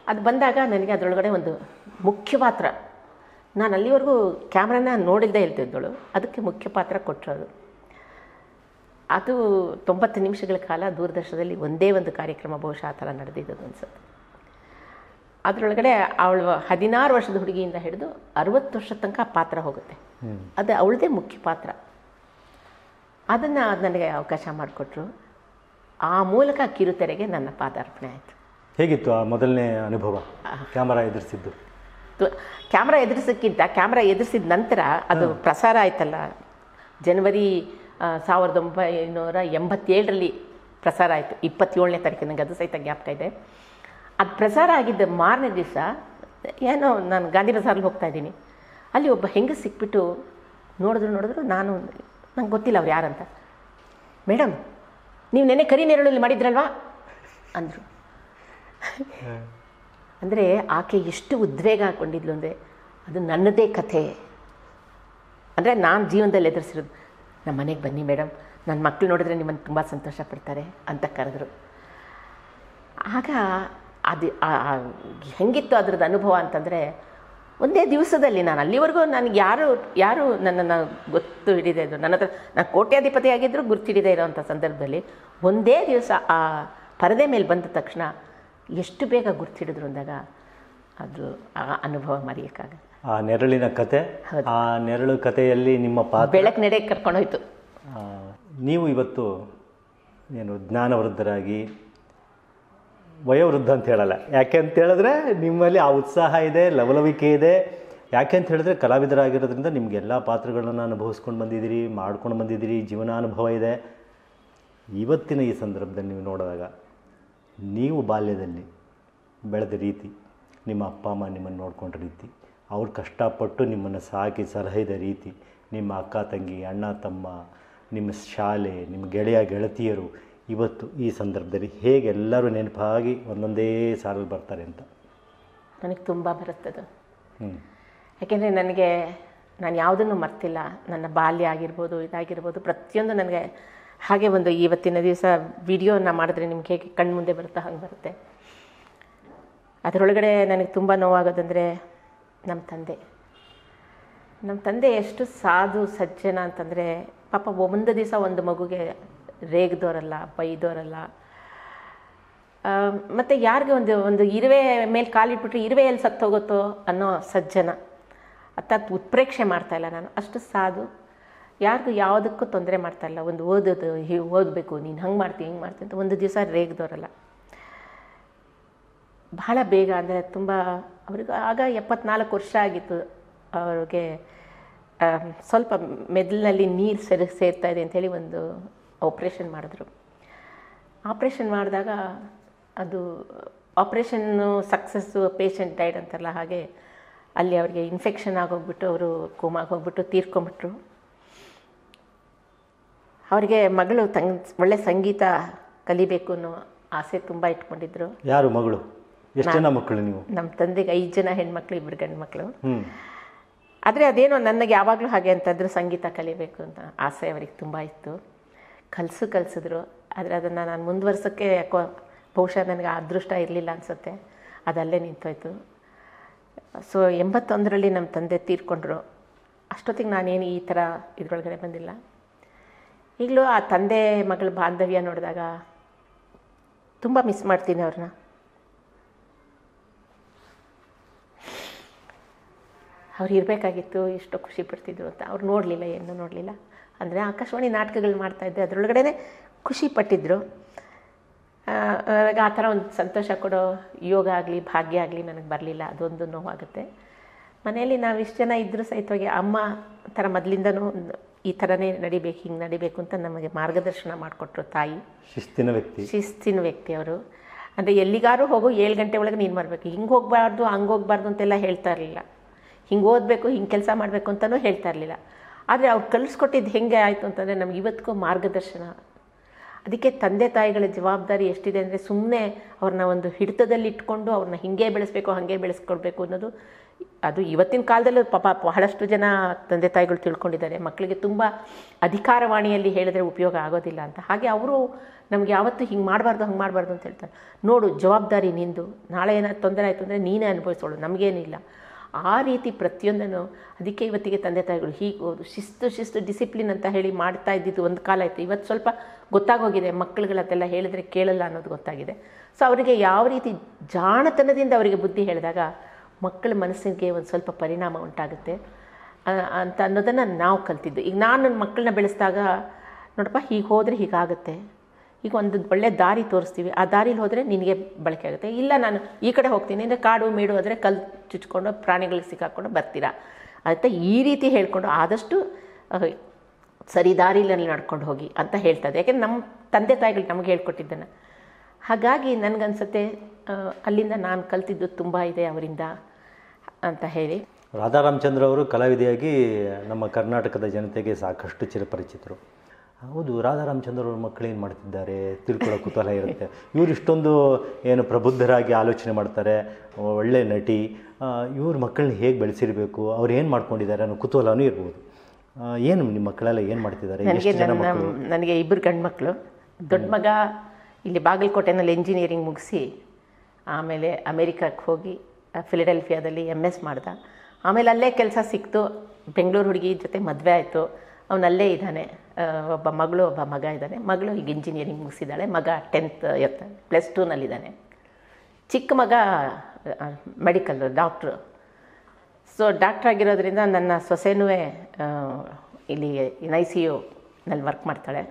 [SPEAKER 2] ಅದು ಬಂದಾಗ ನನಗೆ ಅದರೊಳಗಡೆ ಒಂದು ಮುಖ್ಯ ಪಾತ್ರ. ನಾನು ಅಲ್ಲಿವರೆಗೂ ಕ್ಯಾಮ್ರಾನ ನೋಡಿಲ್ಲದೆ ಹೇಳ್ತಿದ್ದಳು ಅದಕ್ಕೆ ಮುಖ್ಯ ಪಾತ್ರ ಕೊಟ್ಟರು ಅದು ತೊಂಬತ್ತು ನಿಮಿಷಗಳ ಕಾಲ ದೂರದರ್ಶನದಲ್ಲಿ ಒಂದೇ ಒಂದು ಕಾರ್ಯಕ್ರಮ ಬಹುಶಃ ಆ ಥರ ನಡೆದಿದ್ದದು ಅನ್ಸುತ್ತೆ. ಅದರೊಳಗಡೆ ಅವಳು ಹದಿನಾರು ವರ್ಷದ ಹುಡುಗಿಯಿಂದ ಹಿಡಿದು ಅರವತ್ತು ವರ್ಷದ ತನಕ ಪಾತ್ರ ಹೋಗುತ್ತೆ. ಅದು ಅವಳದೇ ಮುಖ್ಯ ಪಾತ್ರ. ಅದನ್ನು ನನಗೆ ಅವಕಾಶ ಮಾಡಿಕೊಟ್ರು. ಆ ಮೂಲಕ ಕಿರುತೆರೆಗೆ ನನ್ನ ಪಾದಾರ್ಪಣೆ ಆಯಿತು.
[SPEAKER 1] ಹೇಗಿತ್ತು ಆ ಮೊದಲನೇ ಅನುಭವ? ಕ್ಯಾಮರಾ ಎದುರಿಸಿದ್ದು?
[SPEAKER 2] ಕ್ಯಾಮ್ರಾ ಎದುರಿಸೋಕ್ಕಿಂತ ಕ್ಯಾಮ್ರಾ ಎದುರಿಸಿದ ನಂತರ ಅದು ಪ್ರಸಾರ ಆಯ್ತಲ್ಲ? ಜನವರಿ ಸಾವಿರದ ಒಂಬೈನೂರ ಎಂಬತ್ತೇಳರಲ್ಲಿ ಪ್ರಸಾರ ಆಯಿತು. ಇಪ್ಪತ್ತೇಳನೇ ತಾರೀಕು. ನನಗೆ ಅದು ಸಹಿತ ಜ್ಞಾಪಕ ಇದೆ. ಅದು ಪ್ರಸಾರ ಆಗಿದ್ದ ಮಾರನೇ ದಿವಸ ಏನೋ ನಾನು ಗಾಂಧಿ ಬಜಾರಲ್ಲಿ ಹೋಗ್ತಾ ಇದ್ದೀನಿ. ಅಲ್ಲಿ ಒಬ್ಬ ಹೆಂಗಸು ಸಿಕ್ಬಿಟ್ಟು ನೋಡಿದ್ರು ನೋಡಿದ್ರು ನಾನು ನಂಗೆ ಗೊತ್ತಿಲ್ಲ ಅವ್ರು ಯಾರಂತ ಮೇಡಮ್ ನೀವು ನೆನೆ ಕರಿ ನೆರಳಲ್ಲಿ ಮಾಡಿದ್ರಲ್ವಾ? ಅಂದರು. *laughs* ಅಂದರೆ ಆಕೆ ಎಷ್ಟು ಉದ್ವೇಗ ಹಾಕ್ಕೊಂಡಿದ್ಲು ಅಂದರೆ ಅದು ನನ್ನದೇ ಕಥೆ. ಅಂದರೆ ನಾನು ಜೀವನದಲ್ಲಿ ಎದುರಿಸಿರೋದು ನಮ್ಮ ಮನೆಗೆ ಬನ್ನಿ ಮೇಡಮ್ ನನ್ನ ಮಕ್ಕಳು ನೋಡಿದ್ರೆ ನಿಮ್ಮನ್ನು ತುಂಬ ಸಂತೋಷ ಪಡ್ತಾರೆ ಅಂತ ಕರೆದ್ರು. ಆಗ ಅದು ಹೆಂಗಿತ್ತು ಅದ್ರದ್ದು ಅನುಭವ ಅಂತಂದರೆ, ಒಂದೇ ದಿವಸದಲ್ಲಿ ನಾನು ಅಲ್ಲಿವರೆಗೂ ನನಗೆ ಯಾರು ಯಾರು ನನ್ನನ್ನು ಗೊತ್ತು ಹಿಡಿದೇ ಇದ್ರು. ನನ್ನ ಹತ್ರ ನಾನು ಕೋಟ್ಯಾಧಿಪತಿ ಆಗಿದ್ದರೂ ಗುರ್ತು ಹಿಡಿದೇ ಇರೋವಂಥ ಸಂದರ್ಭದಲ್ಲಿ ಒಂದೇ ದಿವಸ ಆ ಪರದೆ ಮೇಲೆ ಬಂದ ತಕ್ಷಣ ಎಷ್ಟು ಬೇಗ ಗುರ್ತಿಡಿದ್ರು ಅಂದಾಗ ಅದು ಆ ಅನುಭವ ಮರೆಯೋಕ್ಕಾಗಲ್ಲ.
[SPEAKER 1] ಆ ನೆರಳಿನ ಕತೆ ಆ ನೆರಳು ಕಥೆಯಲ್ಲಿ ನಿಮ್ಮ ಪಾತ್ರ?
[SPEAKER 2] ಬೆಳಕು ನೆಡೆ ಕರ್ಕೊಂಡೋಯ್ತು
[SPEAKER 1] ನೀವು ಇವತ್ತು ಏನು ಜ್ಞಾನವೃದ್ಧರಾಗಿ ವಯೋವೃದ್ಧ ಅಂತ ಹೇಳಲ್ಲ. ಯಾಕೆ ಅಂತ ಹೇಳಿದ್ರೆ ನಿಮ್ಮಲ್ಲಿ ಆ ಉತ್ಸಾಹ ಇದೆ ಲವಲವಿಕೆ ಇದೆ. ಯಾಕೆ ಅಂತ ಹೇಳಿದ್ರೆ ಕಲಾವಿದರಾಗಿರೋದ್ರಿಂದ ನಿಮ್ಗೆ ಎಲ್ಲ ಪಾತ್ರಗಳನ್ನು ಅನುಭವಿಸ್ಕೊಂಡು ಬಂದಿದ್ದೀರಿ ಮಾಡ್ಕೊಂಡು ಬಂದಿದ್ದೀರಿ ಜೀವನಾನುಭವ ಇದೆ. ಇವತ್ತಿನ ಈ ಸಂದರ್ಭದಲ್ಲಿ ನೀವು ನೋಡಿದಾಗ ನೀವು ಬಾಲ್ಯದಲ್ಲಿ ಬೆಳೆದ ರೀತಿ ನಿಮ್ಮ ಅಪ್ಪ ಅಮ್ಮ ನಿಮ್ಮನ್ನು ನೋಡ್ಕೊಂಡ ರೀತಿ ಅವ್ರು ಕಷ್ಟಪಟ್ಟು ನಿಮ್ಮನ್ನು ಸಾಕಿ ಸಲಹಿದ ರೀತಿ ನಿಮ್ಮ ಅಕ್ಕ ತಂಗಿ ಅಣ್ಣ ತಮ್ಮ ನಿಮ್ಮ ಶಾಲೆ ನಿಮ್ಮ ಗೆಳೆಯ ಗೆಳತಿಯರು ಇವತ್ತು ಈ ಸಂದರ್ಭದಲ್ಲಿ ಹೇಗೆ ಎಲ್ಲರೂ ನೆನಪಾಗಿ ಒಂದೊಂದೇ ಸಾಲಲ್ಲಿ ಬರ್ತಾರೆ ಅಂತ?
[SPEAKER 2] ನನಗೆ ತುಂಬ ಬರುತ್ತದು
[SPEAKER 1] ಹ್ಞೂ
[SPEAKER 2] ಯಾಕೆಂದರೆ ನನಗೆ ನಾನು ಯಾವುದನ್ನು ಮರ್ತಿಲ್ಲ. ನನ್ನ ಬಾಲ್ಯ ಆಗಿರ್ಬೋದು ಇದಾಗಿರ್ಬೋದು ಪ್ರತಿಯೊಂದು ನನಗೆ ಹಾಗೆ ಒಂದು ಇವತ್ತಿನ ದಿವಸ ವಿಡಿಯೋನ ಮಾಡಿದ್ರೆ ನಿಮ್ಗೆ ಹೇಗೆ ಕಣ್ಣು ಮುಂದೆ ಬರುತ್ತಾ ಹಂಗೆ ಬರುತ್ತೆ. ಅದರೊಳಗಡೆ ನನಗೆ ತುಂಬ ನೋವಾಗೋದಂದರೆ ನಮ್ಮ ತಂದೆ. ನಮ್ಮ ತಂದೆ ಎಷ್ಟು ಸಾಧು ಸಜ್ಜನ ಅಂತಂದರೆ ಪಾಪ ಒಂದು ದಿವಸ ಒಂದು ಮಗುಗೆ ರೇಗ್ದೋರಲ್ಲ, ಬೈದೋರಲ್ಲ. ಮತ್ತು ಯಾರಿಗೆ ಒಂದು ಒಂದು ಇರುವೆ ಮೇಲೆ ಕಾಲಿಟ್ಬಿಟ್ರೆ ಇರುವೆ ಎಲ್ಲಿ ಸತ್ತೋಗುತ್ತೋ ಅನ್ನೋ ಸಜ್ಜನ. ಅತ್ತ ಉತ್ಪ್ರೇಕ್ಷೆ ಮಾಡ್ತಾ ಇಲ್ಲ ನಾನು. ಅಷ್ಟು ಸಾಧು. ಯಾರಿಗೂ ಯಾವುದಕ್ಕೂ ತೊಂದರೆ ಮಾಡ್ತಾ ಇಲ್ಲ ಒಂದು ಓದೋದು ಓದಬೇಕು, ನೀನು ಹಂಗೆ ಮಾಡ್ತೀನಿ ಹಿಂಗೆ ಮಾಡ್ತೀನಿ ಅಂತ ಒಂದು ದಿವಸ ರೇಗ್ದೋರಲ್ಲ. ಬಹಳ ಬೇಗ ಅಂದರೆ ತುಂಬ ಅವ್ರಿಗೆ ಆಗ ಎಪ್ಪತ್ನಾಲ್ಕು ವರ್ಷ ಆಗಿತ್ತು, ಅವ್ರಿಗೆ ಸ್ವಲ್ಪ ಮೆದುಳಿನಲ್ಲಿ ನೀರು ಸೇರಿ, ಸೇರ್ತಾ ಇದೆ ಅಂಥೇಳಿ ಒಂದು ಆಪ್ರೇಷನ್ ಮಾಡಿದ್ರು. ಆಪ್ರೇಷನ್ ಮಾಡಿದಾಗ ಅದು ಆಪ್ರೇಷನ್ನು ಸಕ್ಸಸ್ಸು ಪೇಷಂಟ್ ಡೈಡ್ ಅಂತಾರಲ್ಲ, ಹಾಗೆ ಅಲ್ಲಿ ಅವರಿಗೆ ಇನ್ಫೆಕ್ಷನ್ ಆಗೋಗ್ಬಿಟ್ಟು, ಅವರು ಕೋಮಾಗಿ ಹೋಗ್ಬಿಟ್ಟು ತೀರ್ಕೊಂಬಿಟ್ರು ಅವರಿಗೆ ಮಗಳು ತಂಗ್ ಒಳ್ಳೆ ಸಂಗೀತ ಕಲಿಬೇಕು ಅನ್ನೋ ಆಸೆ ತುಂಬ ಇಟ್ಕೊಂಡಿದ್ರು.
[SPEAKER 1] ಯಾರು ಮಗಳು? ಎಷ್ಟು ಜನ ಮಕ್ಕಳು ನೀವು?
[SPEAKER 2] ನಮ್ಮ ತಂದೆಗೆ ಐದು ಜನ ಹೆಣ್ಮಕ್ಳು ಇಬ್ಬರು ಗಂಡು ಮಕ್ಕಳು ಆದರೆ ಅದೇನೋ ನನಗೆ ಯಾವಾಗಲೂ ಹಾಗೆ ಅಂತಂದ್ರೆ ಸಂಗೀತ ಕಲಿಬೇಕು ಅಂತ ಆಸೆ ಅವರಿಗೆ ತುಂಬ ಇತ್ತು. ಕಲಸು ಕಲಿಸಿದ್ರು. ಆದರೆ ಅದನ್ನು ನಾನು ಮುಂದುವರ್ಸೋಕ್ಕೆ ಯಾಕೋ ಬಹುಶಃ ನನಗೆ ಅದೃಷ್ಟ ಇರಲಿಲ್ಲ ಅನಿಸುತ್ತೆ. ಅದಲ್ಲೇ ನಿಂತೋಯ್ತು. ಸೊ ಎಂಬತ್ತೊಂದರಲ್ಲಿ ನಮ್ಮ ತಂದೆ ತೀರ್ಕೊಂಡ್ರು. ಅಷ್ಟೊತ್ತಿಗೆ ನಾನೇನು ಈ ಥರ ಇದ್ರೊಳಗಡೆ ಬಂದಿಲ್ಲ. ಈಗಲೂ ಆ ತಂದೆ ಮಗಳ ಬಾಂಧವ್ಯ ನೋಡಿದಾಗ ತುಂಬ ಮಿಸ್ ಮಾಡ್ತೀನಿ ಅವ್ರನ್ನ. ಅವ್ರು ಇರಬೇಕಾಗಿತ್ತು ಎಷ್ಟು ಖುಷಿ ಪಡ್ತಿದ್ರು ಅಂತ. ಅವ್ರು ನೋಡಲಿಲ್ಲ ಏನೂ ನೋಡಲಿಲ್ಲ. ಅಂದರೆ ಆಕಾಶವಾಣಿ ನಾಟಕಗಳು ಮಾಡ್ತಾಯಿದ್ದೆ ಅದರೊಳಗಡೆ ಖುಷಿ ಪಟ್ಟಿದ್ರು. ಆ, ಥರ ಒಂದು ಸಂತೋಷ ಕೊಡೋ ಯೋಗ ಆಗಲಿ ಭಾಗ್ಯ ಆಗಲಿ ನನಗೆ ಬರಲಿಲ್ಲ. ಅದೊಂದು ನೋವಾಗುತ್ತೆ. ಮನೆಯಲ್ಲಿ ನಾವು ಇಷ್ಟು ಜನ ಇದ್ದರೂ ಸಹಿತವಾಗಿ ಅಮ್ಮ ಥರ ಮೊದಲಿಂದನೂ ಈ ಥರನೇ ನಡಿಬೇಕು ಹಿಂಗೆ ನಡಿಬೇಕು ಅಂತ ನಮಗೆ ಮಾರ್ಗದರ್ಶನ ಮಾಡಿಕೊಟ್ರು ತಾಯಿ.
[SPEAKER 1] ಶಿಸ್ತಿನ ವ್ಯಕ್ತಿ.
[SPEAKER 2] ಶಿಸ್ತಿನ ವ್ಯಕ್ತಿ ಅವರು. ಅಂದರೆ ಎಲ್ಲಿಗಾರು ಹೋಗು ಏಳು ಗಂಟೆ ಒಳಗೆ ನೀನು ಬರಬೇಕು. ಹಿಂಗೆ ಹೋಗಬಾರ್ದು ಹಂಗೆ ಹೋಗಬಾರ್ದು ಅಂತೆಲ್ಲ ಹೇಳ್ತಾ ಇರಲಿಲ್ಲ. ಹಿಂಗೆ ಓದಬೇಕು ಹಿಂಗೆ ಕೆಲಸ ಮಾಡಬೇಕು ಅಂತಲೂ ಹೇಳ್ತಾ ಇರಲಿಲ್ಲ. ಆದರೆ ಅವ್ರು ಕಲಿಸ್ಕೊಟ್ಟಿದ್ದು ಹೆಂಗೆ ಆಯಿತು ಅಂತಂದರೆ ನಮ್ಗೆ ಇವತ್ತಿಗೂ ಮಾರ್ಗದರ್ಶನ. ಅದಕ್ಕೆ ತಂದೆ ತಾಯಿಗಳ ಜವಾಬ್ದಾರಿ ಎಷ್ಟಿದೆ ಅಂದರೆ ಸುಮ್ಮನೆ ಅವ್ರನ್ನ ಒಂದು ಹಿಡಿತದಲ್ಲಿ ಇಟ್ಕೊಂಡು ಅವ್ರನ್ನ ಹಿಂಗೆ ಬೆಳೆಸ್ಬೇಕು ಹಾಗೆ ಬೆಳೆಸ್ಕೊಡ್ಬೇಕು ಅನ್ನೋದು ಅದು ಇವತ್ತಿನ ಕಾಲದಲ್ಲೂ ಪಾಪ ಬಹಳಷ್ಟು ಜನ ತಂದೆ ತಾಯಿಗಳು ತಿಳ್ಕೊಂಡಿದ್ದಾರೆ. ಮಕ್ಕಳಿಗೆ ತುಂಬ ಅಧಿಕಾರವಾಣಿಯಲ್ಲಿ ಹೇಳಿದ್ರೆ ಉಪಯೋಗ ಆಗೋದಿಲ್ಲ ಅಂತ. ಹಾಗೆ ಅವರು ನಮ್ಗೆ ಯಾವತ್ತೂ ಹಿಂಗೆ ಮಾಡಬಾರ್ದು, ಹಂಗೆ ಮಾಡಬಾರ್ದು ಅಂತ ಹೇಳ್ತಾರೆ. ನೋಡು, ಜವಾಬ್ದಾರಿ ನಿಂದು. ನಾಳೆ ಏನಾದ್ರು ತೊಂದರೆ ಆಯಿತು ಅಂದರೆ ನೀನೇ ಅನುಭವಿಸೋಳು, ನಮಗೇನಿಲ್ಲ. ಆ ರೀತಿ ಪ್ರತಿಯೊಂದನ್ನು ಅದಕ್ಕೆ ಇವತ್ತಿಗೆ ತಂದೆ ತಾಯಿಗಳು ಹೀಗೆ ಶಿಸ್ತು ಶಿಸ್ತು, ಡಿಸಿಪ್ಲಿನ್ ಅಂತ ಹೇಳಿ ಮಾಡ್ತಾ ಇದ್ದಿದ್ದು ಒಂದು ಕಾಲ ಆಯಿತು. ಇವತ್ತು ಸ್ವಲ್ಪ ಗೊತ್ತಾಗೋಗಿದೆ ಮಕ್ಕಳುಗಳತ್ತೆಲ್ಲ ಹೇಳಿದ್ರೆ ಕೇಳಲ್ಲ ಅನ್ನೋದು ಗೊತ್ತಾಗಿದೆ. ಸೊ ಅವರಿಗೆ ಯಾವ ರೀತಿ ಜಾಣತನದಿಂದ ಅವರಿಗೆ ಬುದ್ಧಿ ಹೇಳಿದಾಗ ಮಕ್ಕಳ ಮನಸ್ಸಿಗೆ ಒಂದು ಸ್ವಲ್ಪ ಪರಿಣಾಮ ಉಂಟಾಗುತ್ತೆ. ಅಂತ ಅನ್ನೋದನ್ನು ನಾವು ಕಲ್ತಿದ್ದು. ಈಗ ನಾನು ನನ್ನ ಮಕ್ಕಳನ್ನ ಬೆಳೆಸಿದಾಗ, ನೋಡಪ್ಪ, ಹೀಗೆ ಹೋದರೆ ಹೀಗಾಗುತ್ತೆ. ಈಗ ಒಂದು ಒಳ್ಳೆ ದಾರಿ ತೋರಿಸ್ತೀವಿ. ಆ ದಾರಿಲಿ ಹೋದರೆ ನಿನಗೆ ಬಳಕೆ ಆಗುತ್ತೆ. ಇಲ್ಲ, ನಾನು ಈ ಕಡೆ ಹೋಗ್ತೀನಿ, ಅಂದರೆ ಕಾಡು ಮೇಡು ಆದರೆ ಕಲ್ ಚುಚ್ಕೊಂಡು ಪ್ರಾಣಿಗಳಿಗೆ ಸಿಕ್ಕಾಕ್ಕೊಂಡು ಬರ್ತೀರಾ? ಅಂತ ಈ ರೀತಿ ಹೇಳಿಕೊಂಡು ಆದಷ್ಟು ಸರಿ ದಾರಿಯಲ್ಲಿ ನಡ್ಕೊಂಡು ಹೋಗಿ ಅಂತ ಹೇಳ್ತದೆ. ಯಾಕೆಂದ್ರೆ ನಮ್ಮ ತಂದೆ ತಾಯಿಗಳು ನಮಗೆ ಹೇಳ್ಕೊಟ್ಟಿದ್ದನ್ನು. ಹಾಗಾಗಿ ನನಗನ್ಸುತ್ತೆ ಅಲ್ಲಿಂದ ನಾನು ಕಲ್ತಿದ್ದು ತುಂಬ ಇದೆ ಅವರಿಂದ. ಅಂತ ಹೇಳಿ.
[SPEAKER 1] ರಾಧಾ ರಾಮಚಂದ್ರ ಅವರು ಕಲಾವಿದೆಯಾಗಿ ನಮ್ಮ ಕರ್ನಾಟಕದ ಜನತೆಗೆ ಸಾಕಷ್ಟು ಚಿರಪರಿಚಿತರು. ಹೌದು ರಾಧಾ ರಾಮಚಂದ್ರ ಅವ್ರ ಮಕ್ಕಳು ಏನು ಮಾಡ್ತಿದ್ದಾರೆ? ತಿಳ್ಕೊಳ್ಳೋ ಕುತೂಹಲ ಇರುತ್ತೆ. ಇವರು ಇಷ್ಟೊಂದು ಏನು ಪ್ರಬುದ್ಧರಾಗಿ ಆಲೋಚನೆ ಮಾಡ್ತಾರೆ ಒಳ್ಳೆ ನಟಿ ಇವ್ರ ಮಕ್ಕಳನ್ನ ಹೇಗೆ ಬೆಳೆಸಿರಬೇಕು ಅವ್ರು ಏನು ಮಾಡ್ಕೊಂಡಿದ್ದಾರೆ ಅನ್ನೋ ಕುತೂಹಲನೂ ಇರ್ಬೋದು. ಏನು ನಿಮ್ಮ ಮಕ್ಕಳೆಲ್ಲ ಏನು ಮಾಡ್ತಿದ್ದಾರೆ?
[SPEAKER 2] ನನಗೆ ನನ್ನ ನನಗೆ ಇಬ್ಬರು ಗಂಡು ಮಕ್ಕಳು ದೊಡ್ಡ ಮಗ ಇಲ್ಲಿ ಬಾಗಲಕೋಟೆನಲ್ಲಿ ಇಂಜಿನಿಯರಿಂಗ್ ಮುಗಿಸಿ ಆಮೇಲೆ ಅಮೇರಿಕಕ್ಕೆ ಹೋಗಿ ಫಿಲಡೆಲ್ಫಿಯಾದಲ್ಲಿ ಎಂ ಎಸ್ ಮಾಡ್ದ. ಆಮೇಲೆ ಅಲ್ಲೇ ಕೆಲಸ ಸಿಕ್ತು. ಬೆಂಗಳೂರು ಹುಡುಗಿ ಜೊತೆ ಮದುವೆ ಆಯಿತು. ಅವನಲ್ಲೇ ಇದ್ದಾನೆ. ಒಬ್ಬ ಮಗಳು, ಒಬ್ಬ ಮಗ ಇದ್ದಾನೆ. ಮಗಳು ಈಗ ಇಂಜಿನಿಯರಿಂಗ್ ಮುಗಿಸಿದ್ದಾಳೆ. ಮಗ ಟೆಂತ್ ಎತ್ತ ಪ್ಲಸ್ ಟೂನಲ್ಲಿದ್ದಾನೆ ಚಿಕ್ಕ ಮಗ ಮೆಡಿಕಲ್ ಡಾಕ್ಟ್ರು ಸೊ ಡಾಕ್ಟ್ರ್ ಆಗಿರೋದ್ರಿಂದ ನನ್ನ ಸೊಸೆನೂ ಇಲ್ಲಿ ಎನ್ ಐ ಸಿ ಯುನಲ್ಲಿ ವರ್ಕ್ ಮಾಡ್ತಾಳೆ.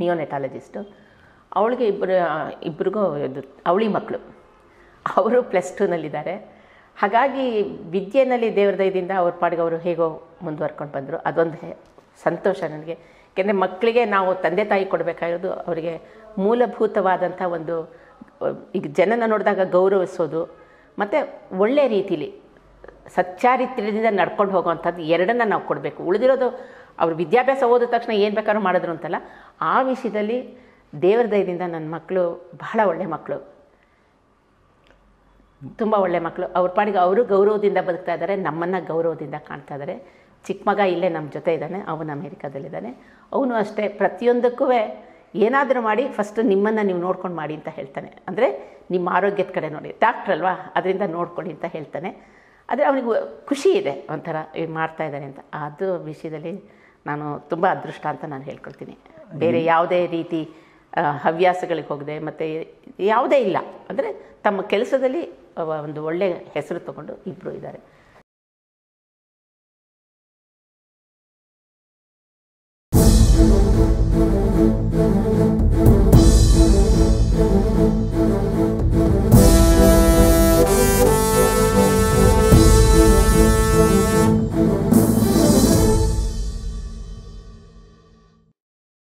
[SPEAKER 2] ನಿಯೋನೆಟಾಲಜಿಸ್ಟು ಅವಳಿಗೆ ಇಬ್ಬರು ಇಬ್ರಿಗೂ ಇದು, ಅವಳಿ ಮಕ್ಕಳು ಅವರು ಪ್ಲಸ್ ಟೂನಲ್ಲಿದ್ದಾರೆ ಹಾಗಾಗಿ ವಿದ್ಯೆನಲ್ಲಿ ದೇವ್ರ ದಯದಿಂದ ಅವ್ರ ಪಾಡಿಗೆ ಅವರು ಹೇಗೋ ಮುಂದುವರ್ಕೊಂಡು ಬಂದರು. ಅದೊಂದು ಸಂತೋಷ ನನಗೆ. ಏಕೆಂದರೆ ಮಕ್ಕಳಿಗೆ ನಾವು ತಂದೆ ತಾಯಿ ಕೊಡಬೇಕಾಗಿರೋದು ಅವರಿಗೆ ಮೂಲಭೂತವಾದಂಥ ಒಂದು, ಈಗ ಜನನ ನೋಡಿದಾಗ ಗೌರವಿಸೋದು, ಮತ್ತು ಒಳ್ಳೆ ರೀತಿಲಿ ಸಚ್ಚಾರಿತ್ರ್ಯದಿಂದ ನಡ್ಕೊಂಡು ಹೋಗುವಂಥದ್ದು ಎರಡನ್ನ ನಾವು ಕೊಡಬೇಕು. ಉಳಿದಿರೋದು ಅವರು ವಿದ್ಯಾಭ್ಯಾಸ ಓದಿದ ತಕ್ಷಣ ಏನು ಬೇಕಾದ್ರೂ ಮಾಡಿದ್ರು ಅಂತಲ್ಲ, ಆ ವಿಷಯದಲ್ಲಿ ದೇವ್ರ ದಯದಿಂದ ನನ್ನ ಮಕ್ಕಳು ಬಹಳ ಒಳ್ಳೆ ಮಕ್ಕಳು ತುಂಬ ಒಳ್ಳೆ ಮಕ್ಕಳು ಅವ್ರ ಪಾಡಿಗೆ ಅವರು ಗೌರವದಿಂದ ಬದುಕ್ತಾ ಇದ್ದಾರೆ, ನಮ್ಮನ್ನು ಗೌರವದಿಂದ ಕಾಣ್ತಾ ಇದ್ದಾರೆ. ಚಿಕ್ಕ ಮಗ ಇಲ್ಲೇ ನಮ್ಮ ಜೊತೆ ಇದ್ದಾನೆ, ಅವನು ಅಮೇರಿಕಾದಲ್ಲಿದ್ದಾನೆ. ಅವನು ಅಷ್ಟೇ, ಪ್ರತಿಯೊಂದಕ್ಕೂ ಏನಾದರೂ ಮಾಡಿ ಫಸ್ಟ್ ನಿಮ್ಮನ್ನು ನೀವು ನೋಡ್ಕೊಂಡು ಮಾಡಿ ಅಂತ ಹೇಳ್ತಾನೆ. ಅಂದರೆ ನಿಮ್ಮ ಆರೋಗ್ಯದ ಕಡೆ ನೋಡಿ. ಡಾಕ್ಟ್ರ್ ಅಲ್ವಾ? ಅದರಿಂದ ನೋಡ್ಕೊಳ್ಳಿ ಅಂತ ಹೇಳ್ತಾನೆ. ಆದರೆ ಅವನಿಗೆ ಖುಷಿ ಇದೆ ಒಂಥರ ಮಾಡ್ತಾ ಇದ್ದಾನೆ ಅಂತ. ಅದು ವಿಷಯದಲ್ಲಿ ನಾನು ತುಂಬ ಅದೃಷ್ಟ ಅಂತ ನಾನು ಹೇಳ್ಕೊಳ್ತೀನಿ. ಬೇರೆ ಯಾವುದೇ ರೀತಿ ಹವ್ಯಾಸಗಳಿಗೆ ಹೋಗದೆ, ಮತ್ತು ಯಾವುದೇ ಇಲ್ಲ. ಅಂದರೆ ತಮ್ಮ ಕೆಲಸದಲ್ಲಿ ಒಂದು ಒಳ್ಳೆಯ ಹೆಸರು ತಗೊಂಡು ಇಬ್ಬರು ಇದ್ದಾರೆ